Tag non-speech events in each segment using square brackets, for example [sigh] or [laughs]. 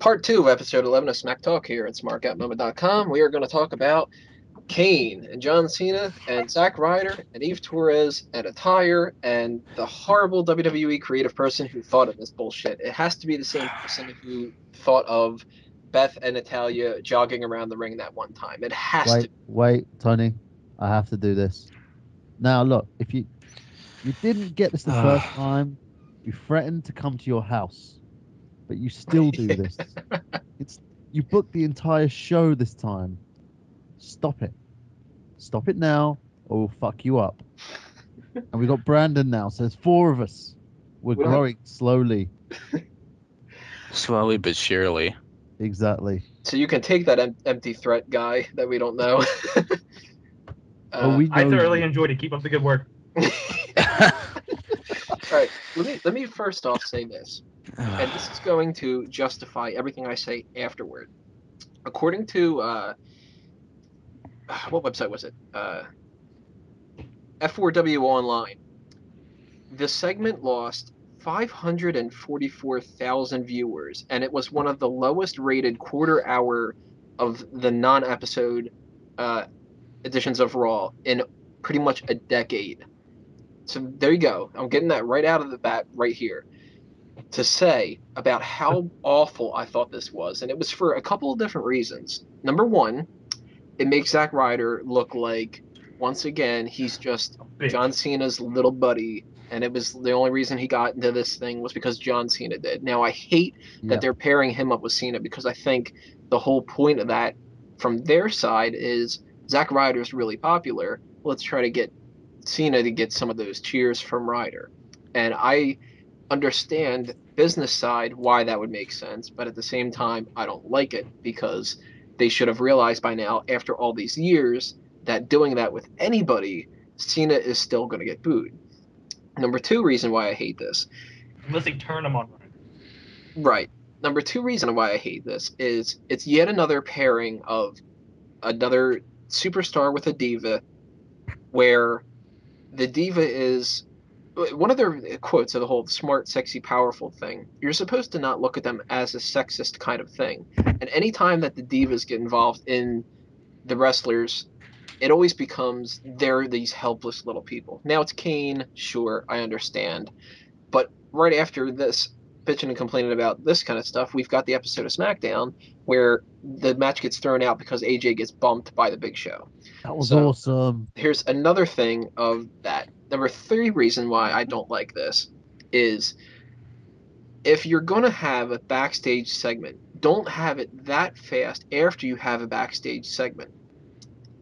part two of episode 11 of Smack Talk here at smarkoutmoment.com. We are going to talk about Kane and John Cena and Zack Ryder and Eve Torres and attire and the horrible WWE creative person who thought of this bullshit. It has to be the same person who thought of Beth and Natalya jogging around the ring that one time. It has Wait, to. wait, Tony. I have to do this. Now, look, if you you didn't get this the first [sighs] time, you threatened to come to your house, but you still do [laughs] this. it's you booked the entire show this time. Stop it. Stop it now, or we'll fuck you up. and we got Braeden now, so there's four of us. We're We growing slowly. Slowly but surely. Exactly. So you can take that em- empty threat guy that we don't know. [laughs] oh, Uh, we I thoroughly you. enjoyed it. Keep up the good work. [laughs] All right, let me let me first off say this, and this is going to justify everything I say afterward. According to uh, [sighs] what website was it? Uh, F4W Online. The segment lost 544,000 viewers, and it was one of the lowest rated quarter hour of the non-episode uh, editions of Raw in pretty much a decade. So there you go. I'm getting that right out of the bat right here to say about how awful I thought this was. And it was for a couple of different reasons. Number one, it makes Zack Ryder look like, once again, he's just Bitch. John Cena's little buddy. And it was the only reason he got into this thing was because John Cena did. Now, I hate Yeah. that they're pairing him up with Cena because I think the whole point of that from their side is Zack Ryder's really popular. Let's try to get Cena to get some of those cheers from Ryder. And I understand business side why that would make sense, but at the same time, I don't like it because they should have realized by now, after all these years, that doing that with anybody, Cena is still going to get booed. Number two reason why I hate this Unless they turn him on. Right. Number two reason why I hate this is it's yet another pairing of another superstar with a diva where the diva is one of their quotes of the whole smart, sexy, powerful thing. You're supposed to not look at them as a sexist kind of thing. And anytime that the divas get involved in the wrestlers, it always becomes they're these helpless little people. Now it's Kane, sure, I understand. But right after this, bitching and complaining about this kind of stuff, we've got the episode of SmackDown where the match gets thrown out because AJ gets bumped by the Big Show. That was So- awesome. Here's another thing of that. Number three reason why I don't like this is if you're going to have a backstage segment, don't have it that fast after you have a backstage segment.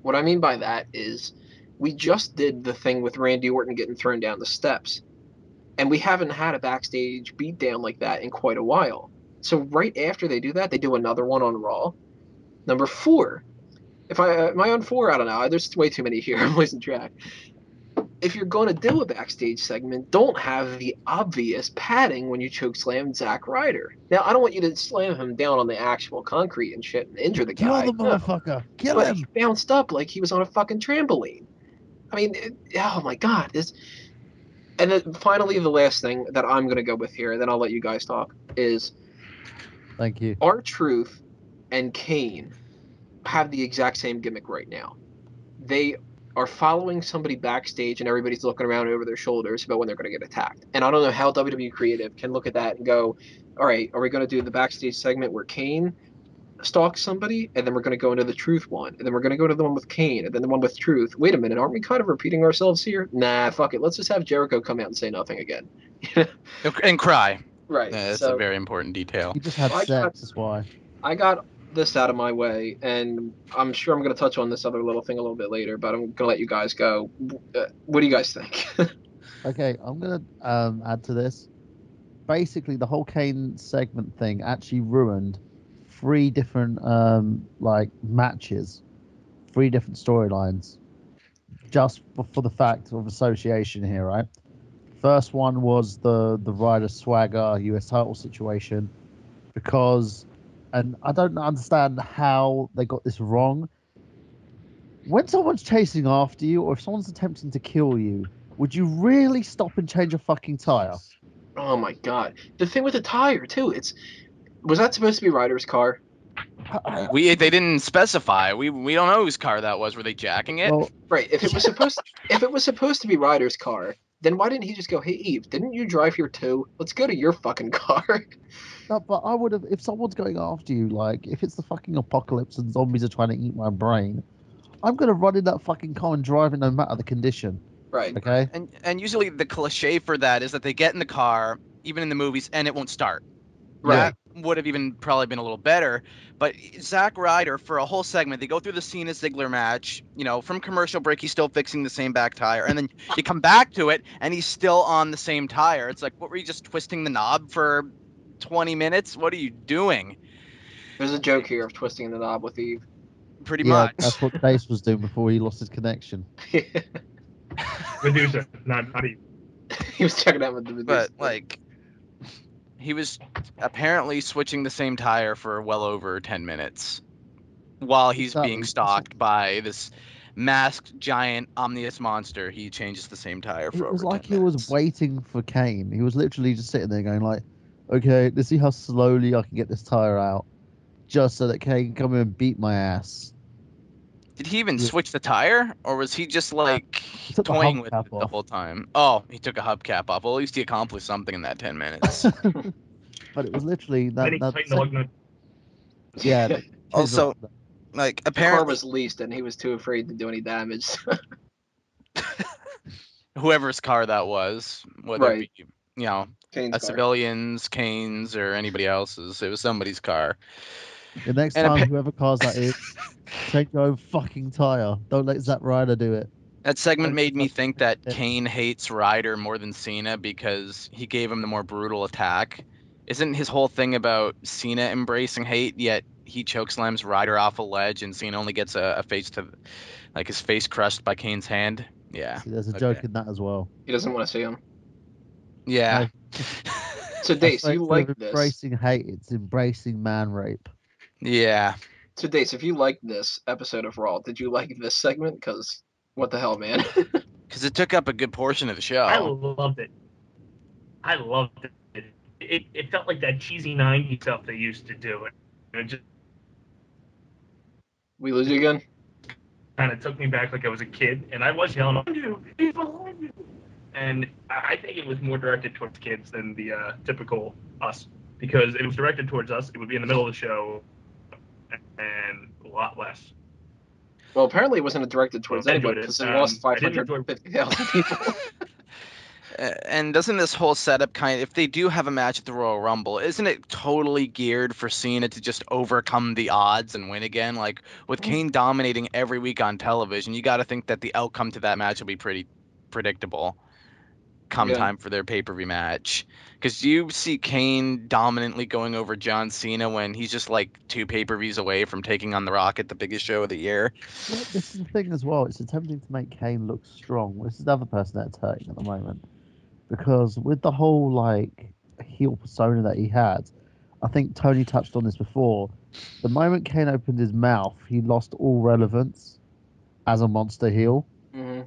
What I mean by that is we just did the thing with Randy Orton getting thrown down the steps. And we haven't had a backstage beatdown like that in quite a while. So right after they do that, they do another one on Raw. Number four. If I uh, am I on four? I don't know. There's way too many here. [laughs] I'm losing track. If you're going to do a backstage segment, don't have the obvious padding when you choke slam Zack Ryder. Now, I don't want you to slam him down on the actual concrete and shit and injure the Kill guy. the No. motherfucker. Kill But him. he bounced up like he was on a fucking trampoline. I mean, it, oh my god, this. And then finally, the last thing that I'm going to go with here, and then I'll let you guys talk, is Thank you. R-Truth and Kane have the exact same gimmick right now. They are following somebody backstage and everybody's looking around over their shoulders about when they're going to get attacked. And I don't know how WWE Creative can look at that and go, all right, are we going to do the backstage segment where Kane stalks somebody and then we're going to go into the Truth one and then we're going to go to the one with Kane and then the one with Truth. Wait a minute, aren't we kind of repeating ourselves here? Nah, fuck it. Let's just have Jericho come out and say nothing again. [laughs] And cry. right. That's so- a very important detail. He just had sex. got- That's why. I got this out of my way, and I'm sure I'm going to touch on this other little thing a little bit later, but I'm going to let you guys go. Uh, what do you guys think? [laughs] Okay, I'm gonna um, add to this. Basically, the whole Kane segment thing actually ruined three different um, like matches, three different storylines, just for, for the fact of association here, right? First one was the the Ryder Swagger US title situation, because, and I don't understand how they got this wrong. When someone's chasing after you, or if someone's attempting to kill you, would you really stop and change a fucking tire? oh my god. The thing with the tire, too, it's Was that supposed to be Ryder's car? Uh, we they didn't specify. We we don't know whose car that was. Were they jacking it? Well, Right. If it was supposed if it was supposed to be Ryder's car, then why didn't he just go, "Hey Eve, didn't you drive here too? Let's go to your fucking [laughs] car." no, but I would have if someone's going after you, like if it's the fucking apocalypse and zombies are trying to eat my brain, I'm gonna run in that fucking car and drive it no matter the condition. Right. Okay. And and usually the cliche for that is that they get in the car, even in the movies, and it won't start. Right. That would have even probably been a little better. But Zack Ryder, for a whole segment, they go through the Cena Ziggler match. You know, from commercial break, he's still fixing the same back tire, and then [laughs] you come back to it, and he's still on the same tire. It's like, what were you just twisting the knob for 20 minutes? What are you doing? There's a joke here of twisting the knob with Eve. Pretty yeah, much. that's what Dace was doing before he lost his connection. [laughs] Medusa, not not even. [laughs] he was checking out with the Medusa. but like he was apparently switching the same tire for well over 10 minutes while he's being stalked by this masked giant omnious monster he changes the same tire for It was over like 10 he was waiting for Kane. He was literally just sitting there going like, "Okay, let's see how slowly I can get this tire out, just so that Kane can come in and beat my ass." Did he even Yeah. switch the tire or was he just like took toying with hubcap it the whole time oh he took a hubcap off well at least he accomplished something in that 10 minutes [laughs] but it was literally that. That tightened the lug nut. yeah. that- [laughs] Also, like the car was leased and he was too afraid to do any damage. [laughs] whoever's car that was whether Right. it be you know Kane's a car. civilian's, Kane's, or anybody else's. It was somebody's car. The next and time, appa- whoever cars that is, [laughs] take your own fucking tire. Don't let Zack Ryder do it. That segment made me think that. Kane hates Ryder more than Cena because he gave him the more brutal attack. Isn't his whole thing about Cena embracing hate, yet he chokeslams Ryder off a ledge and Cena only gets a, a face to, like his face crushed by Kane's hand? Yeah. See, there's a okay. joke in that as well. He doesn't want to see him. Yeah. [laughs] So Dace, That's you like like this? embracing hate, it's embracing man rape. Yeah. So Dace, if you liked this episode of Raw, did you like this segment? Because what the hell, man? [laughs] Because it took up a good portion of the show. I loved it. I loved it. It, it felt like that cheesy 90s stuff they used to do. It, it just we lose you again. kind of took me back like I was a kid, and I was yelling, "On you! He's behind you!" And I I think it was more directed towards kids than the uh, typical us, because it was directed towards us. It would be in the middle of the show, and a lot less. Well, apparently it wasn't directed towards Well, anybody enjoyed it. because it Um, lost I didn't enjoy- 550,000 [laughs] people. [laughs] And doesn't this whole setup kind of, if they do have a match at the Royal Rumble, isn't it totally geared for Cena to just overcome the odds and win again? Like with Kane dominating every week on television, you got to think that the outcome to that match will be pretty predictable come Yeah. time for their pay per view match. Because you see Kane dominantly going over John Cena when he's just like two pay per views away from taking on The Rock at the biggest show of the year. Well, this is the thing as well. It's attempting to make Kane look strong. This is the other person that's hurting at the moment. Because with the whole like heel persona that he had, I think Tony touched on this before. The moment Kane opened his mouth, he lost all relevance as a monster heel. hmm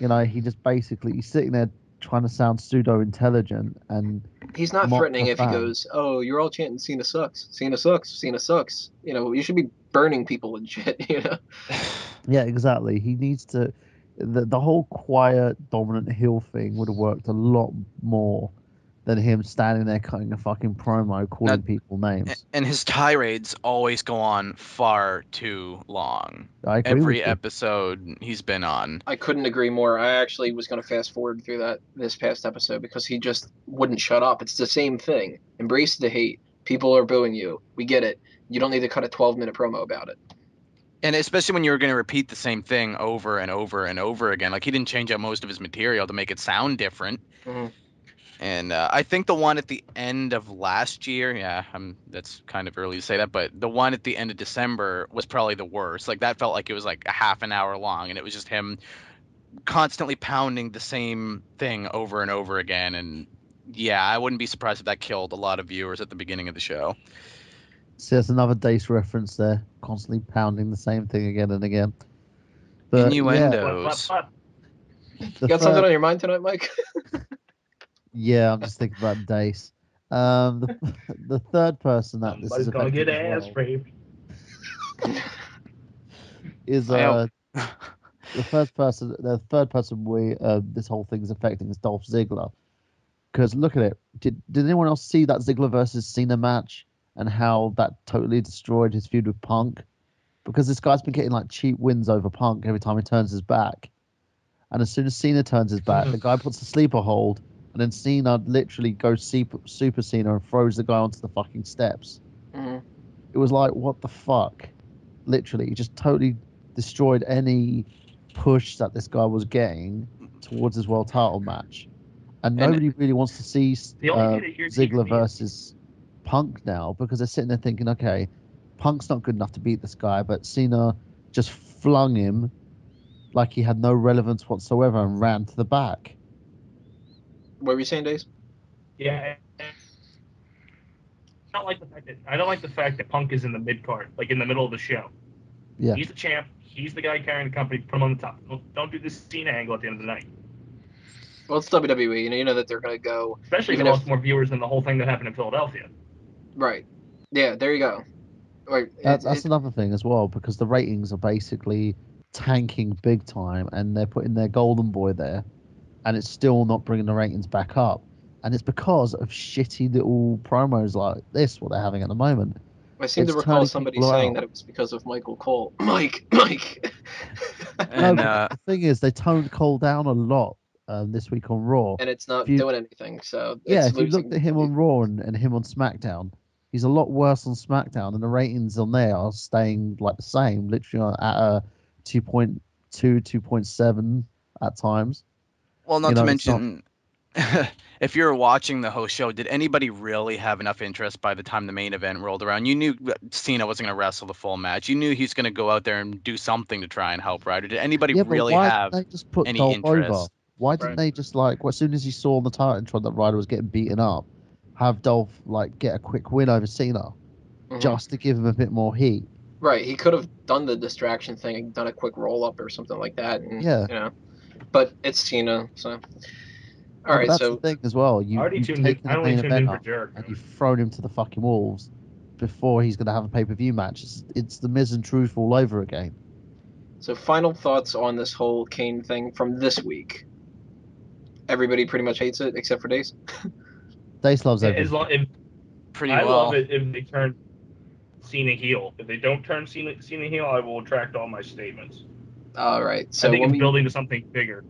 You know, he just basically he's sitting there trying to sound pseudo intelligent and He's not threatening if he goes, "Oh, you're all chanting Cena sucks, Cena sucks, Cena sucks." You know, you should be burning people and shit. [laughs] You know. [sighs] Yeah, exactly. He needs to. The, the whole quiet, dominant heel thing would have worked a lot more than him standing there cutting a fucking promo calling Now- people names. And his tirades always go on far too long. I agree Every episode he's been on. I couldn't agree more. I actually was going to fast forward through that this past episode because he just wouldn't shut up. It's the same thing. Embrace the hate. People are booing you. We get it. You don't need to cut a 12 minute promo about it. And especially when you were going to repeat the same thing over and over and over again. Like he didn't change out most of his material to make it sound different. Mhm. And uh, I think the one at the end of last year, yeah, I'm, that's kind of early to say that, but the one at the end of December was probably the worst. Like that felt like it was like a half an hour long, and it was just him constantly pounding the same thing over and over again. And yeah, I wouldn't be surprised if that killed a lot of viewers at the beginning of the show. See, that's another Dace reference there. Constantly pounding the same thing again and again. But, Innuendo. But, but, Yeah, You the got something on your mind tonight, Mike? [laughs] yeah, I'm just thinking about Dace. Um, the, [laughs] the third person that this Somebody's is gonna get affecting as ass well raped. is uh, the first person, the third person we uh, this whole thing is affecting is Dolph Ziggler. Because look at it. Did did anyone else see that Ziggler versus Cena match and how that totally destroyed his feud with Punk? Because this guy's been getting like cheap wins over Punk every time he turns his back. And as soon as Cena turns his back, the guy puts a sleeper hold, and then Cena literally goes super, super Cena and throws the guy onto the fucking steps. Mhm. It was like, what the fuck? Literally, he just totally destroyed any push that this guy was getting towards his world title match. And And- nobody really wants to see The uh, thing that Ziggler me- versus Punk now because they're sitting there thinking, okay, Punk's not good enough to beat this guy, but Cena just flung him like he had no relevance whatsoever and ran to the back. What were you saying, Dace? Yeah. I don't like the fact that I don't like the fact that Punk is in the mid card, like in the middle of the show. Yeah. He's the champ. He's the guy carrying the company. Put him on the top. Don't, don't do this Cena angle at the end of the night. Well, it's WWE. You know, you know that they're gonna go Especially if it if- lost more viewers than the whole thing that happened in Philadelphia. right. Yeah, there you go. Right. That's, it- that's it- another thing as well because the ratings are basically tanking big time and they're putting their golden boy there and it's still not bringing the ratings back up. And it's because of shitty little promos like this, what they're having at the moment. I seem to recall somebody saying out. that it was because of Michael Cole. [laughs] Mike, Mike. And, no, uh, the thing is, they toned Cole down a lot um, this week on Raw. and it's not you- doing anything. So yeah, it's if you looked at him on Raw and, and him on SmackDown, he's a lot worse on SmackDown, and the ratings on there are staying like the same, literally at a 2.2, 2.7 at times. Well, not You to know, it's not- mention, [laughs] if you're watching the whole show, did anybody really have enough interest by the time the main event rolled around? You knew Cena wasn't going to wrestle the full match. You knew he's going to go out there and do something to try and help, Ryder. Or did anybody yeah, really why have? didn't they just put any Dolph interest? over? Why didn't Right. they just like, well, as soon as he saw on the Titantron that Ryder was getting beaten up, have Dolph like get a quick win over Cena Mhm. just to give him a bit more heat? Right, he could have done the distraction thing and done a quick roll up or something like that. And, Yeah. You know, but it's Cena, so. All But right, that's so the thing as well. I You, already you've tuned in. taken I the only main tuned in event for up Jericho. and you've thrown him to the fucking wolves before he's going to have a pay per view match. It's, it's the Miz and Truth all over again. so final thoughts on this whole Kane thing from this week. Everybody pretty much hates it except for Dace. [laughs] Dace loves As everything. long, if, Pretty I well. love it if they turn Cena heel. If they don't turn Cena, Cena heel, I will retract all my statements. All right, so I think when it's we building to something bigger.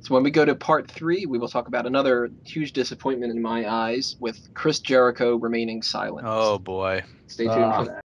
so when we go to part three, we will talk about another huge disappointment in my eyes with Chris Jericho remaining silent. Oh boy. Stay tuned Ah. for that.